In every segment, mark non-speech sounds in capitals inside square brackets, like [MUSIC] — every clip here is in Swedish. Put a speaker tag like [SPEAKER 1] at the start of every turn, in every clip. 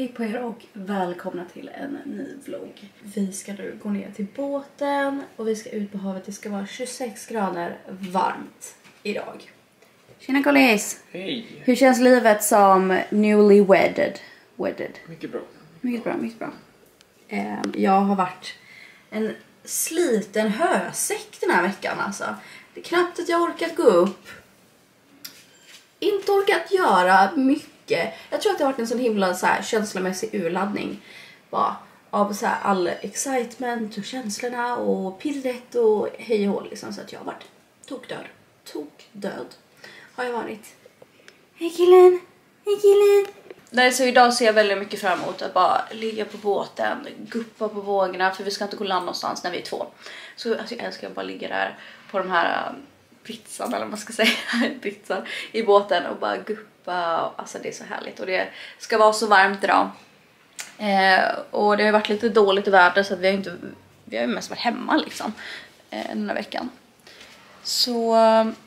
[SPEAKER 1] Hej på er och välkomna till en ny vlogg. Vi ska nu gå ner till båten och vi ska ut på havet. Det ska vara 26 grader varmt idag. Tjena kollegis!
[SPEAKER 2] Hej!
[SPEAKER 1] Hur känns livet som newly wedded? wedded?
[SPEAKER 2] Mycket bra.
[SPEAKER 1] Mycket bra, mycket bra. Ehm, jag har varit en sliten hösäck den här veckan alltså. Det är knappt att jag orkat gå upp. Inte orkat göra mycket. Jag tror att det har varit en sån himla så här, känslomässig urladdning. Bara av så här, all excitement och känslorna och pirret och hej och liksom. Så att jag har varit tokdöd. Tokdöd har jag varit. Hej killen! Hej killen! Nej, så idag ser jag väldigt mycket fram emot att bara ligga på båten, guppa på vågorna för vi ska inte gå land någonstans när vi är två. Så alltså, jag älskar att bara ligga där på de här um, pizzan eller vad man ska säga, [LAUGHS] pizzan i båten och bara guppa. Alltså det är så härligt och det ska vara så varmt idag. Eh, och det har varit lite dåligt väder så att vi har inte, vi har ju mest varit hemma liksom eh, den här veckan. Så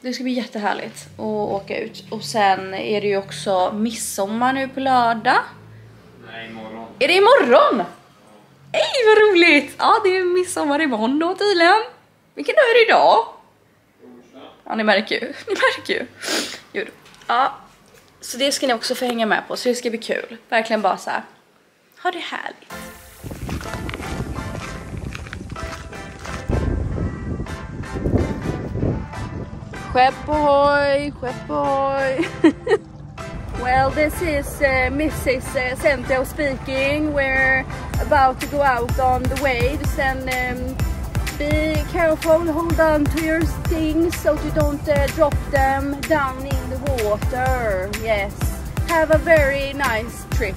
[SPEAKER 1] det ska bli jättehärligt att åka ut. Och sen är det ju också midsommar nu på lördag.
[SPEAKER 2] Nej, imorgon.
[SPEAKER 1] Är det imorgon? Hej vad roligt! Ja det är midsommar imorgon då tydligen. Vilken dag är det idag? Ja ni märker ju, ni märker ju. Jo, ja. Så det ska ni också få hänga med på så det ska bli kul. Verkligen bara så här. ha det härligt. Skepp ohoj, skepp ohoj. [LAUGHS] well, this is uh, Mrs. Uh, Centio speaking. We're about to go out on the waves and um, be careful, hold on to your things so you don't uh, drop them down in the water. Yes, have a very nice trip.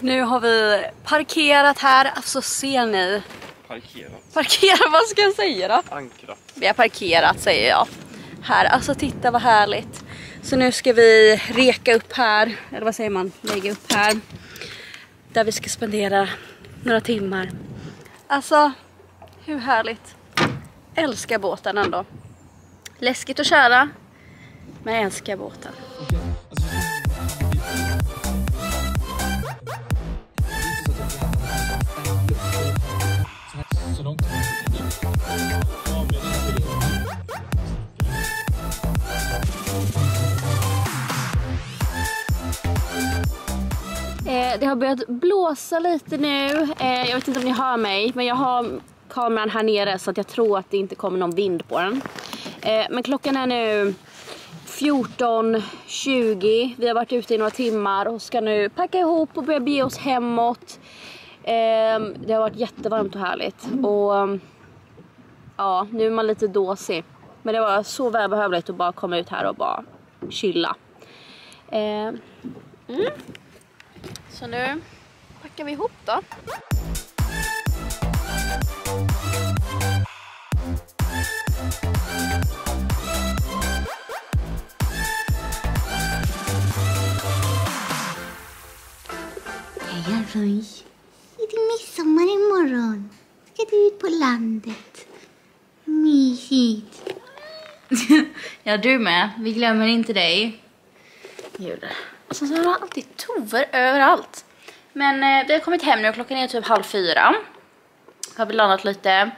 [SPEAKER 1] Nu har vi parkerat här, alltså ser ni?
[SPEAKER 2] Parkerat.
[SPEAKER 1] Parkerat, vad ska jag säga då?
[SPEAKER 2] Ankrat.
[SPEAKER 1] Vi har parkerat säger jag. Här, alltså titta vad härligt. Så nu ska vi reka upp här, eller vad säger man, lägga upp här. Där vi ska spendera några timmar. Alltså, hur härligt. Älskar båten ändå. Läskigt att köra, men jag älskar båten. Det har börjat blåsa lite nu. Eh, jag vet inte om ni hör mig, men jag har kameran här nere så att jag tror att det inte kommer någon vind på den. Eh, men klockan är nu 14.20. Vi har varit ute i några timmar och ska nu packa ihop och börja bege oss hemåt. Eh, det har varit jättevarmt och härligt. Och ja, nu är man lite dåsig. Men det var så välbehövligt att bara komma ut här och bara chilla. Eh, mm. Så nu packar vi ihop då.
[SPEAKER 3] Hej Roy. Är det midsommar imorgon? Ska du ut på landet? Mysigt. [LAUGHS]
[SPEAKER 1] Ja, du med. Vi glömmer inte dig. Jule. Och sen så har han alltid tover överallt. Men eh, vi har kommit hem nu. Klockan är typ halv fyra. Har vi landat lite.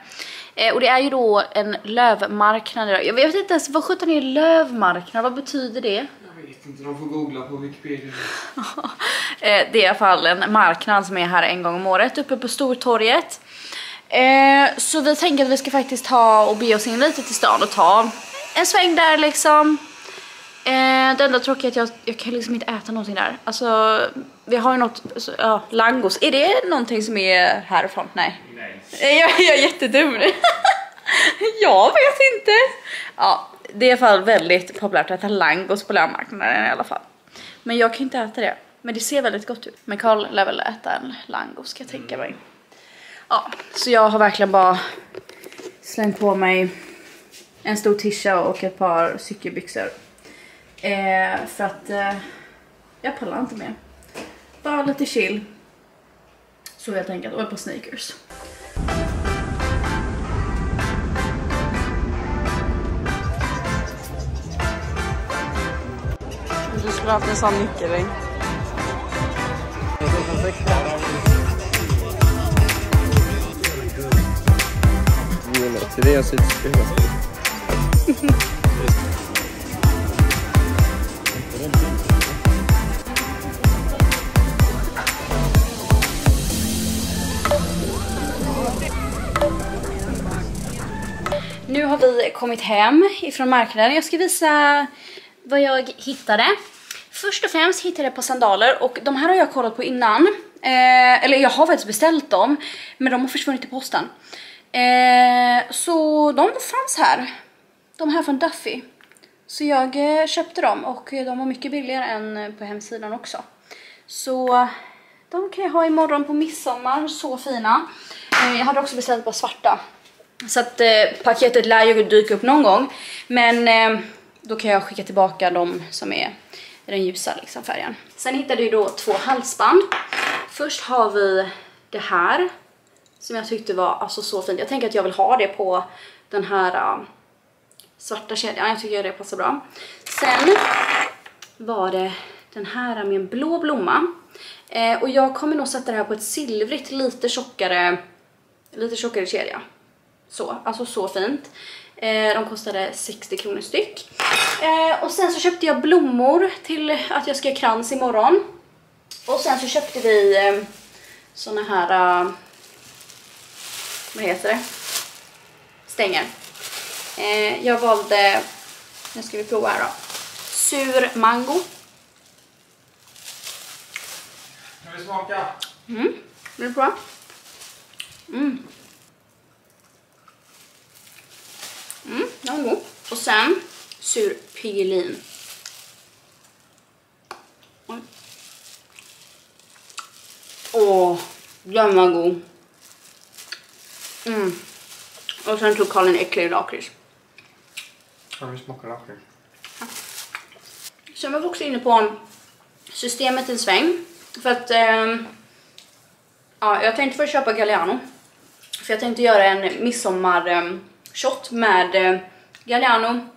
[SPEAKER 1] Eh, och det är ju då en lövmarknad idag. Jag vet inte ens, vad sjutton är lövmarknad? Vad betyder det?
[SPEAKER 2] Jag vet inte, de får googla på Wikipedia. [LAUGHS]
[SPEAKER 1] Eh, det är i alla fall en marknad som är här en gång om året uppe på Stortorget. Eh, så vi tänker att vi ska faktiskt ta och be oss in lite till stan och ta en sväng där liksom. Eh, det enda tråkiga är att jag, jag kan liksom inte äta någonting där. Alltså, vi har ju något, så, ja, langos. Är det någonting som är härifrån? Nej.
[SPEAKER 2] Nej.
[SPEAKER 1] Eh, Jag, jag är jättedum [LAUGHS] jag vet inte. Ja, det är i alla fall väldigt populärt att äta langos på lövmarknaden i alla fall. Men jag kan inte äta det. Men det ser väldigt gott ut. Men Karl lär väl äta en langos ska jag tänka mig. Ja, så jag har verkligen bara slängt på mig en stor tisha och ett par cykelbyxor. Eh, för att eh, jag pallar inte mer. Bara ha lite chill. Så helt enkelt, och ett par sneakers.
[SPEAKER 4] Du skulle haft en sån nyckelring.
[SPEAKER 5] Therese sitter [LAUGHS]
[SPEAKER 1] Nu har vi kommit hem ifrån marknaden. Jag ska visa vad jag hittade. Först och främst hittade jag ett par sandaler och de här har jag kollat på innan. Eh, eller jag har faktiskt beställt dem, men de har försvunnit i posten. Eh, så de fanns här. De här från Duffy. Så jag eh, köpte dem och de var mycket billigare än eh, på hemsidan också. Så de kan jag ha imorgon på midsommar, så fina. Eh, jag hade också beställt ett par svarta. Så att eh, paketet lär ju dyka upp någon gång. Men eh, då kan jag skicka tillbaka de som är i den ljusa liksom, färgen. Sen hittade jag då två halsband. Först har vi det här. Som jag tyckte var alltså, så fint. Jag tänker att jag vill ha det på den här uh, svarta kedjan. Jag tycker det passar bra. Sen var det den här med en blå blomma. Eh, och jag kommer nog sätta det här på ett silvrigt, lite tjockare, lite tjockare kedja. Så, alltså så fint. Eh, de kostade 60 kronor styck. Eh, och sen så köpte jag blommor till att jag ska göra krans imorgon. Och sen så köpte vi eh, såna här, vad heter det? Stänger. Jag valde, nu ska vi prova här då. Sur mango.
[SPEAKER 2] Kan vi smaka?
[SPEAKER 1] Mm, vill du prova? Mm. God. Och sen sur Piggelin. Åh, den var god. Mm. Och sen tog Karl en äcklig lakrits.
[SPEAKER 2] Kan vi smaka lakrits?
[SPEAKER 1] Sen var vi också inne på systemet en sväng. För att ehm, ja, jag tänkte först köpa Galliano. För jag tänkte göra en midsommar ehm, shot med eh, Galliano,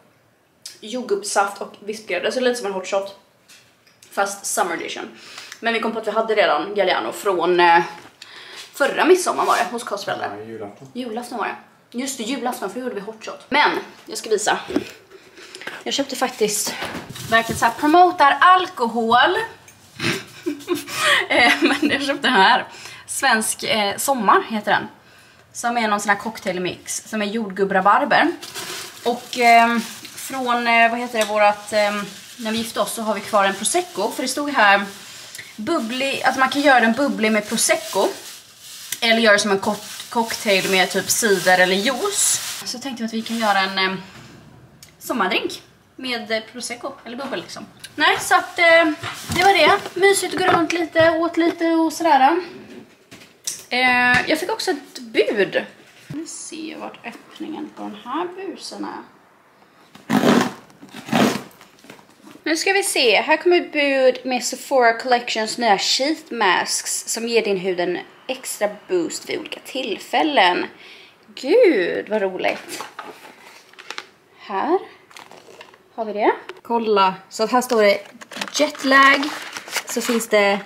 [SPEAKER 1] jordgubbssaft och vispgrädde. Så lite som en hot shot. Fast summer edition. Men vi kom på att vi hade redan Galliano från eh, förra midsommar var det hos kostföräldrar.
[SPEAKER 2] Ja, julafton.
[SPEAKER 1] Julafton var det. Just det, julafton för då gjorde vi hot shot. Men, jag ska visa. Jag köpte faktiskt, verkligen såhär promotar alkohol. [LAUGHS] Eh, Men jag köpte den här. Svensk eh, sommar heter den. Som är någon sån här cocktailmix som är jordgubbrabarber. Och eh, från, eh, vad heter det, vårat, eh, när vi gifte oss så har vi kvar en prosecco. För det stod här bubblig, att man kan göra den bubblig med prosecco. Eller göra som en cocktail med typ cider eller juice. Så tänkte vi att vi kan göra en eh, sommardrink med eh, prosecco eller bubbel liksom. Nej, så att eh, det var det. Mysigt att gå runt lite, åt lite och sådär. Eh, jag fick också ett bud. Nu se vart öppningen på den här busen är. Nu ska vi se, här kommer ett bud med Sephora Collections nya sheet masks som ger din hud en extra boost vid olika tillfällen. Gud vad roligt. Här har vi det. Kolla, så här står det jetlag. Så finns det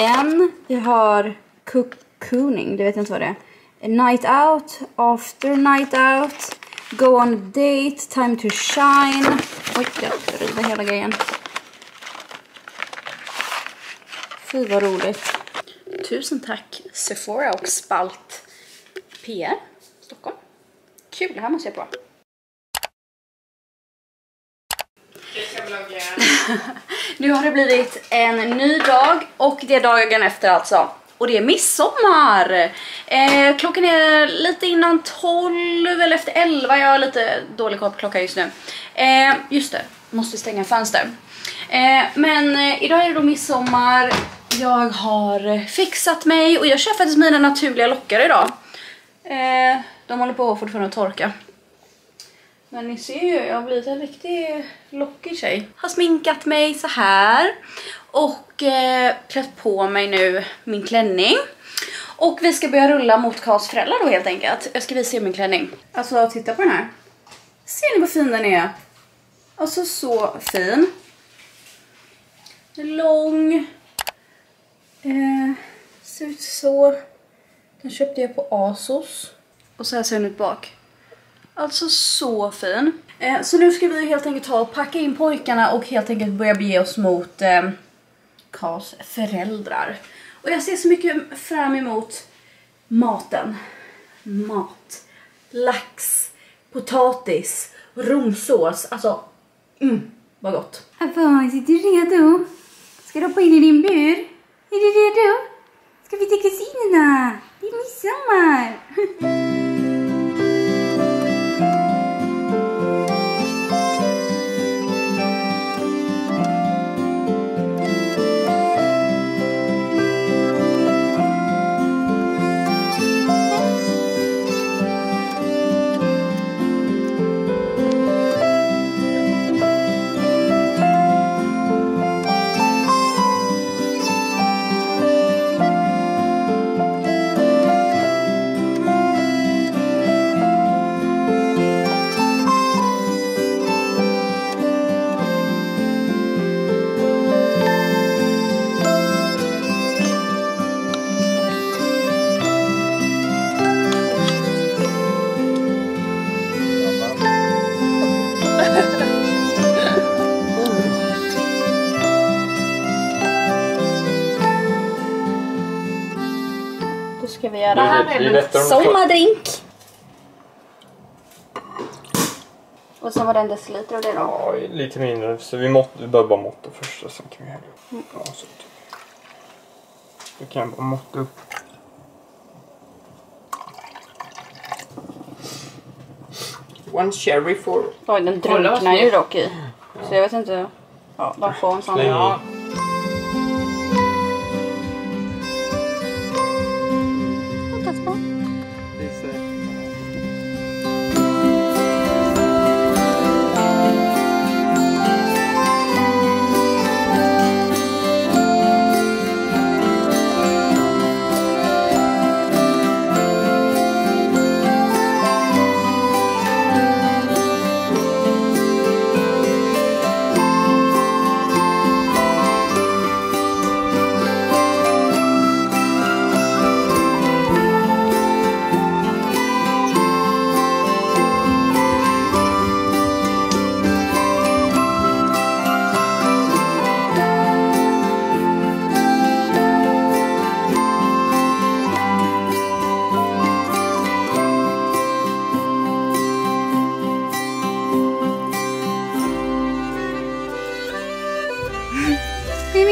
[SPEAKER 1] en, vi har cocooning, det vet jag inte vad det är. Night out, after night out, go on a date, time to shine. Oj, jag river hela grejen. Fy vad roligt. Tusen tack Sephora och Spalt PR Stockholm. Kul, det här måste jag prova. [LAUGHS] Nu har det blivit en ny dag och det är dagen efter alltså. Och det är midsommar! Eh, klockan är lite innan 12 eller efter 11, jag har lite dålig koll på klockan just nu. Eh, just det, måste stänga fönster. Eh, men eh, idag är det då midsommar, jag har fixat mig och jag kör faktiskt mina naturliga lockar idag. Eh, de håller på fortfarande att torka. Men ni ser ju, jag har blivit en riktig lockig tjej. Har sminkat mig så här och eh, klätt på mig nu min klänning. Och vi ska börja rulla mot Karls föräldrar då helt enkelt. Jag ska visa er min klänning. Alltså titta på den här. Ser ni vad fin den är? Alltså så fin. Lång. Eh, ser ut så. Den köpte jag på Asos. Och så här ser den ut bak. Alltså så fin. Eh, så nu ska vi helt enkelt ta och packa in pojkarna och helt enkelt börja bege oss mot eh, Karls föräldrar. Och jag ser så mycket fram emot maten. Mat. Lax. Potatis. Romsås. Alltså, mm, vad gott.
[SPEAKER 3] Avans, är du redo? Ska du hoppa in i din bur? Är du redo? Ska vi till kusinerna? Det är midsommar! [LAUGHS]
[SPEAKER 1] sommardrink. Och så var det en deciliter av det då.
[SPEAKER 2] Ja, lite mindre. Så vi, mått, vi behöver bara måtta först och sen kan vi hälla upp. Ja, så. Vi kan bara måtta upp. One cherry for...
[SPEAKER 1] Oj, den drunknar ju dock i. Så jag vet inte. Ja, de får en sån. Ja.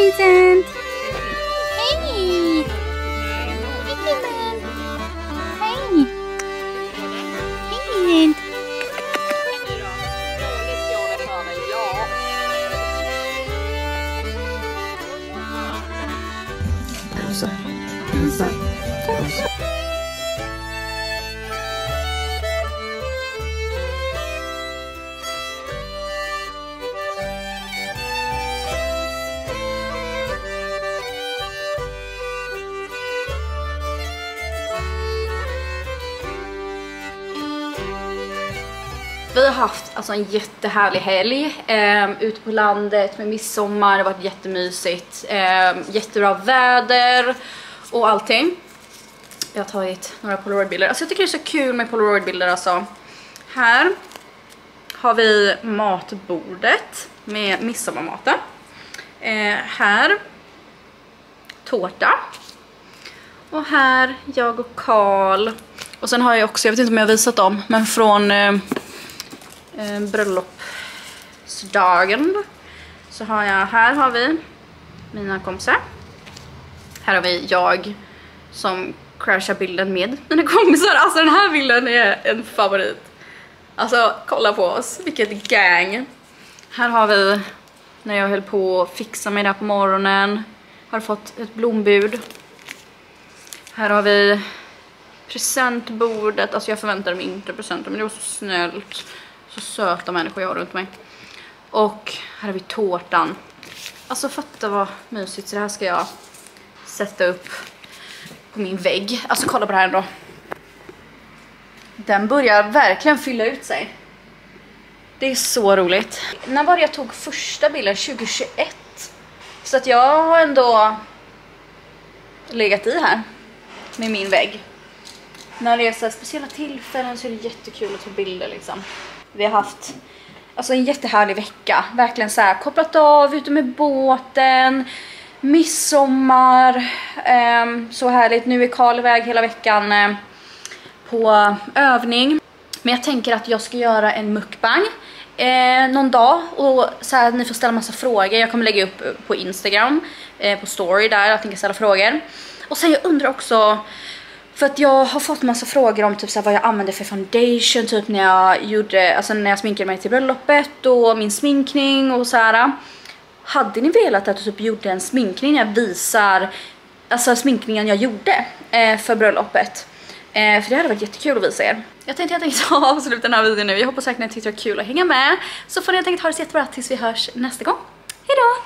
[SPEAKER 3] Hej
[SPEAKER 1] Vi har haft alltså, en jättehärlig helg eh, ute på landet med midsommar. Det har varit jättemysigt. Eh, jättebra väder och allting. Jag har tagit några polaroidbilder. Alltså jag tycker det är så kul med polaroidbilder alltså. Här har vi matbordet med midsommarmaten. Eh, här tårta. Och här jag och Karl. Och sen har jag också, jag vet inte om jag har visat dem, men från eh, eh, bröllopsdagen så har jag, här har vi mina kompisar. Här har vi jag som crashar bilden med mina kompisar. Alltså den här bilden är en favorit. Alltså kolla på oss, vilket gang. Här har vi när jag höll på att fixa mig där på morgonen. Har fått ett blombud. Här har vi presentbordet. Alltså jag förväntade mig inte presenter men det var så snällt. Så söta människor jag har runt mig. Och här har vi tårtan. Alltså fatta vad mysigt. Så det här ska jag sätta upp på min vägg. Alltså kolla på det här ändå. Den börjar verkligen fylla ut sig. Det är så roligt. När var det jag tog första bilden? 2021. Så att jag har ändå legat i här med min vägg. När det är så här speciella tillfällen så är det jättekul att ta bilder liksom. Vi har haft alltså en jättehärlig vecka. Verkligen så här kopplat av, ute med båten, midsommar. ehm, så härligt. Nu är Karl iväg hela veckan eh, på övning. Men jag tänker att jag ska göra en mukbang eh, någon dag och så här, ni får ställa massa frågor. Jag kommer lägga upp eh, på Instagram, eh, på story där, att ni kan ställa frågor. Och sen jag undrar också, för att jag har fått massa frågor om typ så här, vad jag använde för foundation, typ när jag gjorde, alltså när jag sminkade mig till bröllopet och min sminkning och så här. Hade ni velat att jag typ gjorde en sminkning när jag visar, alltså sminkningen jag gjorde eh, för bröllopet? Eh, för det hade varit jättekul att visa er. Jag tänkte helt enkelt [LAUGHS] avsluta den här videon nu. Jag hoppas säkert att ni tyckte det var kul att hänga med. Så får ni helt enkelt ha det så jättebra tills vi hörs nästa gång. Hejdå!